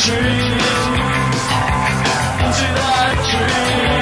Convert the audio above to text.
dream, into that dream.